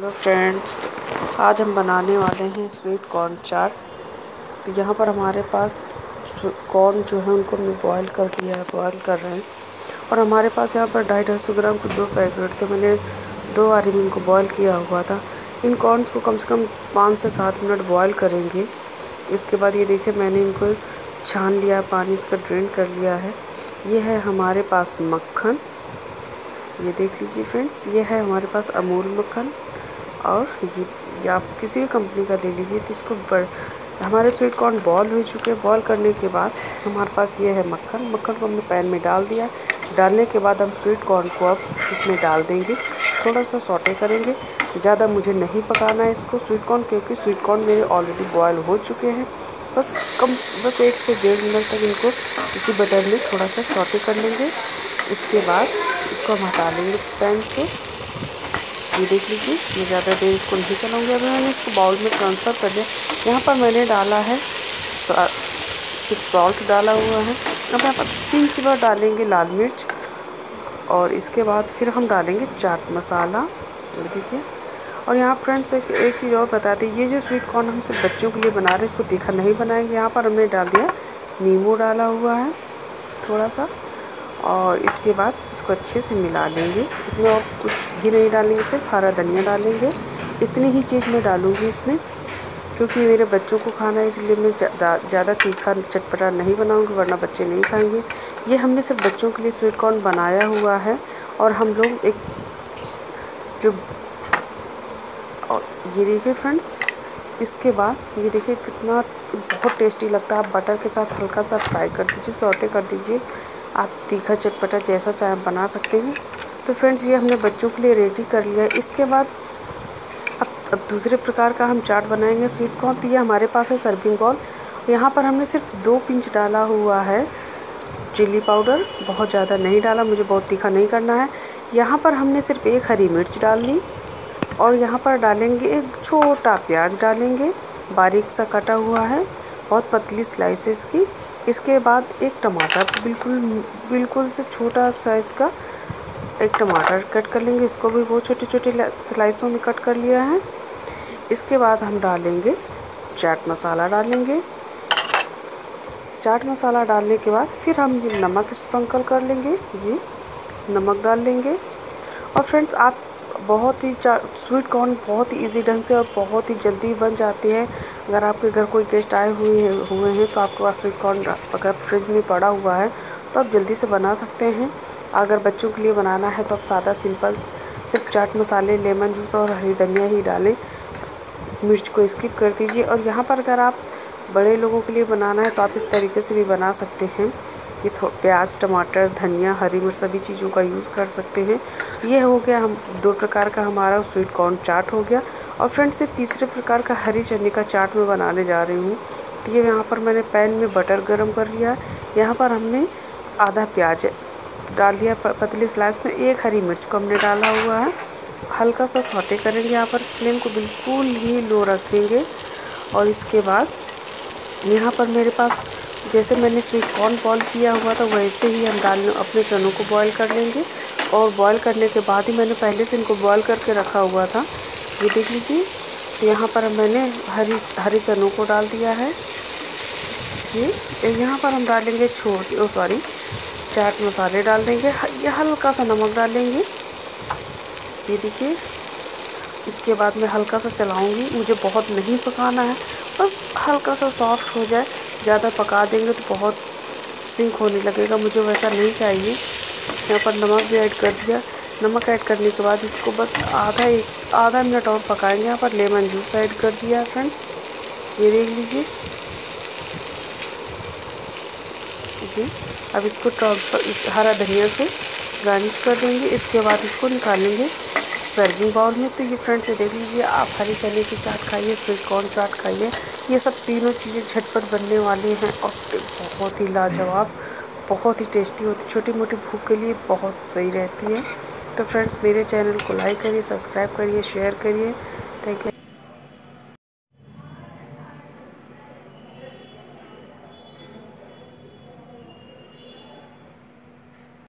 Hello friends तो आज हम बनाने वाले हैं स्वीट कॉर्न चाट तो यहाँ पर हमारे पास कॉर्न जो है उनको मैं बॉईल कर दिया है बॉईल कर रहे हैं। और हमारे पास यहाँ पर ढाई ढाई सौ ग्राम के दो पैकेट थे, मैंने दो बारी में इनको बॉईल किया हुआ था। इन कॉर्नस को कम से कम पाँच से सात मिनट बॉयल करेंगे। इसके बाद ये देखिए, मैंने इनको छान लिया, पानी इसका ड्रेन कर लिया है। ये है हमारे पास मक्खन। ये देख लीजिए फ्रेंड्स, ये है हमारे पास अमूल मक्खन। और ये, ये आप किसी भी कंपनी का ले लीजिए तो इसको हमारे स्वीट कॉर्न बॉल हो चुके हैं बॉल करने के बाद हमारे पास ये है मक्खन। मक्खन को हमने पैन में डाल दिया। डालने के बाद हम स्वीट कॉर्न को अब इसमें डाल देंगे। थोड़ा सा सॉटे करेंगे। ज़्यादा मुझे नहीं पकाना है इसको स्वीट कॉर्न क्योंकि स्वीट कॉर्न मेरे ऑलरेडी बॉयल हो चुके हैं। बस कम बस एक से डेढ़ मिनट तक इनको इसी बटर में थोड़ा सा सॉटे कर लेंगे। इसके बाद इसको हम हटा लेंगे पैन से ये देख लीजिए मैं ज़्यादा देर इसको नहीं चलाऊँगी अभी मैंने इसको बाउल में ट्रांसफ़र कर दिया। यहाँ पर मैंने डाला है सिर्फ़ सॉल्ट डाला हुआ है। अब यहाँ पर पिंच भर डालेंगे लाल मिर्च और इसके बाद फिर हम डालेंगे चाट मसाला। ये देखिए। और यहाँ फ्रेंड्स एक एक चीज़ और बता दें, ये जो स्वीट कॉर्न हम सिर्फ़ बच्चों के लिए बना रहे हैं, इसको देखा नहीं बनाएँगे। यहाँ पर हमने डाल दिया नींबू डाला हुआ है, थोड़ा सा। और इसके बाद इसको अच्छे से मिला लेंगे। इसमें और कुछ भी नहीं डालेंगे, सिर्फ़ हरा धनिया डालेंगे। इतनी ही चीज़ मैं डालूँगी इसमें, क्योंकि मेरे बच्चों को खाना है, इसलिए मैं ज़्यादा तीखा चटपटा नहीं बनाऊँगी, वरना बच्चे नहीं खाएँगे। ये हमने सिर्फ़ बच्चों के लिए स्वीट कॉर्न बनाया हुआ है और हम लोग एक जो और ये देखिए फ्रेंड्स, इसके बाद ये देखिए कितना बहुत टेस्टी लगता है। आप बटर के साथ हल्का सा फ्राई कर दीजिए, सॉटे कर दीजिए। आप तीखा चटपटा जैसा चाहे बना सकते हैं। तो फ्रेंड्स, ये हमने बच्चों के लिए रेडी कर लिया इसके बाद अब अब दूसरे प्रकार का हम चाट बनाएँगे। स्वीट कॉर्न तो ये हमारे पास है सर्विंग बॉल यहाँ पर हमने सिर्फ़ दो पिंच डाला हुआ है चिल्ली पाउडर बहुत ज़्यादा नहीं डाला, मुझे बहुत तीखा नहीं करना है। यहाँ पर हमने सिर्फ़ एक हरी मिर्च डाल ली और यहाँ पर डालेंगे एक छोटा प्याज डालेंगे। बारीक सा कटा हुआ है। बहुत पतली स्लाइसेस की। इसके बाद एक टमाटर, बिल्कुल बिल्कुल से छोटा साइज़ का एक टमाटर कट कर लेंगे। इसको भी बहुत छोटे छोटे स्लाइसों में कट कर लिया है। इसके बाद हम डालेंगे चाट मसाला डालेंगे। चाट मसाला डालने के बाद फिर हम नमक स्प्रिंकल कर लेंगे, ये नमक डाल लेंगे। और फ्रेंड्स आप बहुत ही स्वीट कॉर्न बहुत ही ईजी ढंग से और बहुत ही जल्दी बन जाती है। अगर आपके घर कोई गेस्ट आए हुए हैं हुए हैं तो आपके पास स्वीट कॉर्न अगर फ्रिज में पड़ा हुआ है तो आप जल्दी से बना सकते हैं। अगर बच्चों के लिए बनाना है तो आप सादा सिंपल सिर्फ़ चाट मसाले लेमन जूस और हरी धनिया ही डालें। मिर्च को स्किप कर दीजिए। और यहाँ पर अगर आप बड़े लोगों के लिए बनाना है तो आप इस तरीके से भी बना सकते हैं। कि प्याज, टमाटर, धनिया, हरी मिर्च सभी चीज़ों का यूज़ कर सकते हैं। ये हो गया हम, दो प्रकार का हमारा स्वीट कॉर्न चाट हो गया। और फ्रेंड्स एक तीसरे प्रकार का हरी चने का चाट मैं बनाने जा रही हूँ। तो ये यहाँ पर मैंने पैन में बटर गर्म कर लिया। यहाँ पर हमने आधा प्याज डाल दिया। पतली स्लाइस में एक हरी मिर्च को हमने डाला हुआ है। हल्का सा सौटे करेंगे यहाँ पर। फ्लेम को बिल्कुल ही लो रखेंगे। और इसके बाद यहाँ पर मेरे पास, जैसे मैंने स्वीट कॉर्न बॉयल किया हुआ था, वैसे ही हम डाल अपने चनों को बॉईल कर लेंगे। और बॉईल करने के बाद ही मैंने पहले से इनको बॉईल करके रखा हुआ था। ये देख लीजिए, यहाँ पर मैंने हरी, हरे चनों को डाल दिया है। ये यहाँ पर हम डालेंगे छोट सॉरी चाट मसाले डाल देंगे। ये हल्का सा नमक डालेंगे ये देखिए, इसके बाद मैं हल्का सा चलाऊँगी। मुझे बहुत नहीं पकाना है। बस हल्का सा सॉफ्ट हो जाए। ज़्यादा पका देंगे तो बहुत सिंक होने लगेगा। मुझे वैसा नहीं चाहिए। यहाँ पर नमक भी ऐड कर दिया। नमक ऐड करने के बाद इसको बस आधा एक आधा मिनट और पकाएँगे। यहाँ पर लेमन जूस ऐड कर दिया फ्रेंड्स ये देख लीजिए। जी। अब इसको हरा धनिया से गार्निश कर देंगे। इसके बाद इसको निकालेंगे सर्विंग बाउल में। तो ये फ्रेंड्स देख लीजिए, आप हरी चने की चाट खाइए स्वीट कॉर्न चाट खाइए। ये सब तीनों चीज़ें झटपट बनने वाली हैं और बहुत ही लाजवाब, बहुत ही टेस्टी होती छोटी मोटी भूख के लिए बहुत सही रहती है। तो फ्रेंड्स मेरे चैनल को लाइक करिए सब्सक्राइब करिए शेयर करिए। Thank you